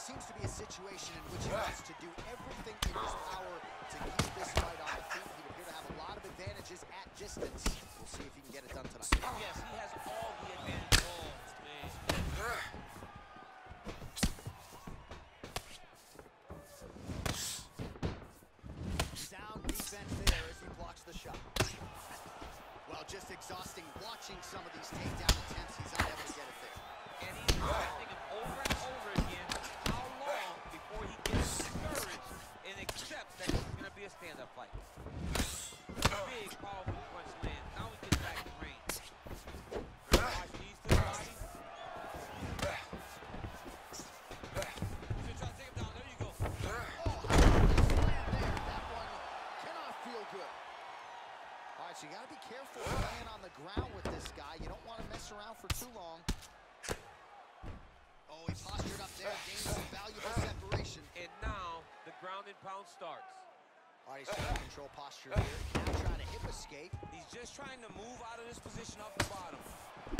seems to be a situation in which he wants to do everything in his power to keep this fight on the feet. He'd appear to have a lot of advantages at distance. We'll see if he can get it done tonight. Oh, yes, he has all the advantage. Oh. Sound defense there as he blocks the shot. Well, just exhausting watching some of these takedown attempts. He's unable to get it there. And he's testing him over and over again. So you got to be careful laying on the ground with this guy. You don't want to mess around for too long. Oh, he postured up there, gained some valuable separation. And now the ground and pound starts. All right, he's trying to control posture here. Now trying to hip escape. He's just trying to move out of this position off the bottom.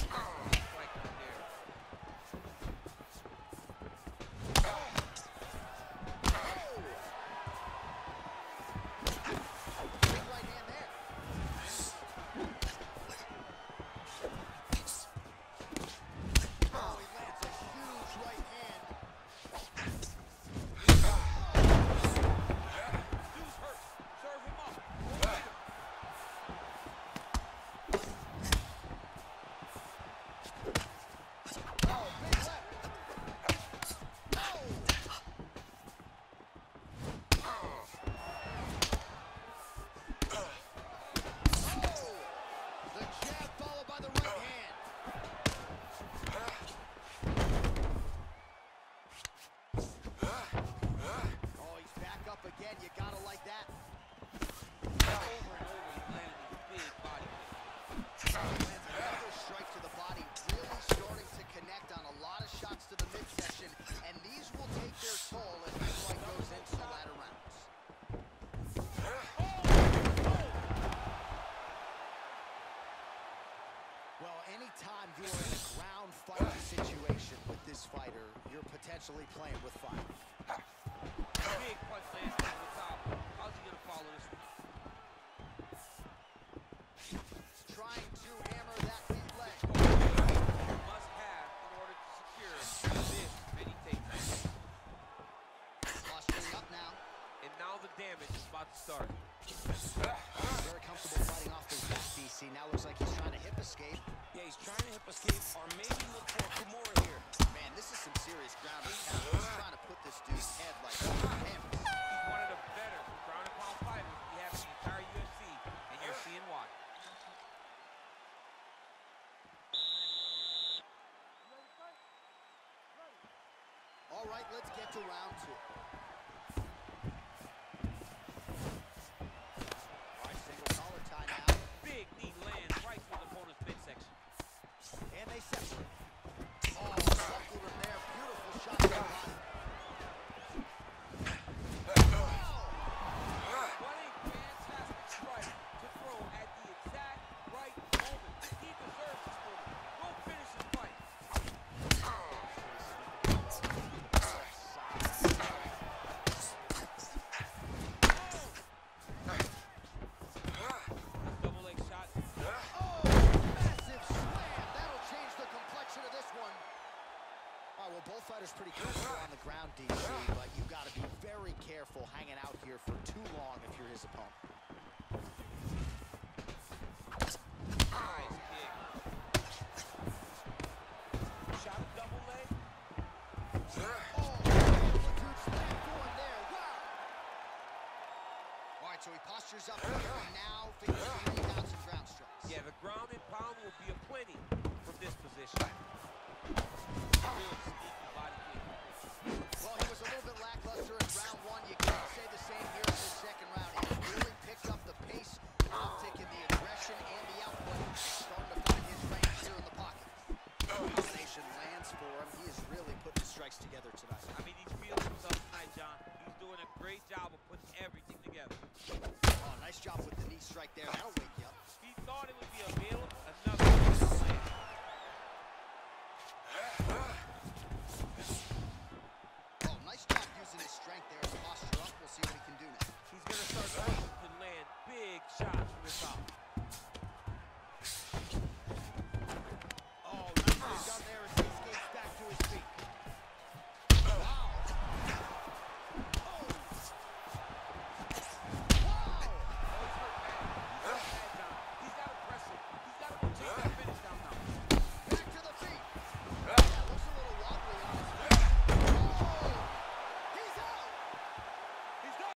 Strike right there. Big right hand there. Oh, he lands a huge right hand. Dude's hurt. Serve him up. Hold him. Oh, big left. Oh! Oh! The jab followed by the right hand. Oh, he's back up Oh, again. You gotta like that. Over and over, he landed these big body kicks. Lands another strike to the body. Really starting to connect on a lot of shots to the midsection. And these will take their toll as this fight goes into the latter rounds. Well, anytime you are in a ground fight situation with this fighter, you're potentially playing with fire. Big punch lands over the top. How's he gonna follow this one? Trying to hammer that big leg. Must have in order to secure this many takedowns. Posturing up now. And now the damage is about to start. Very comfortable fighting off his back, DC. Now looks like he's trying to hip escape. Yeah, he's trying to hip escape or maybe look for a Kimura here. Man, this is some serious ground and. He's trying to put this dude's head like a hammer. He's one of the better ground and pound fighters we have in the entire UFC, and you're seeing why. All right, let's get to round two. All right, single collar tie now. Big knee lands right to his opponent's midsection. And they separate. Oh, lucky from there. Beautiful shot to the body. What a fantastic strike to throw at the exact right moment. He deserves this moment. Go finish his fight. Double leg shot. Oh, massive slam. That'll change the complexion of this one. All right, well, both fighters pretty comfortable on the ground, DC, but you got to be very careful hanging out here for too long if you're his opponent. So he postures up and now figures to bring down some. Yeah, the ground and pound will be aplenty from this position. Real sneaky body kick. Well, he was a little bit lackluster in round one. You can't say the same here in the second round. He really picked up the pace, an uptick in the aggression and the output. He's starting to find his range here in the pocket. Combination lands for him. He is really putting strikes together tonight. I mean, he's feeling himself tonight, John. He's doing a great job of putting everything together. Oh, nice job with the knee strike there. That'll wake you up. He thought it would be available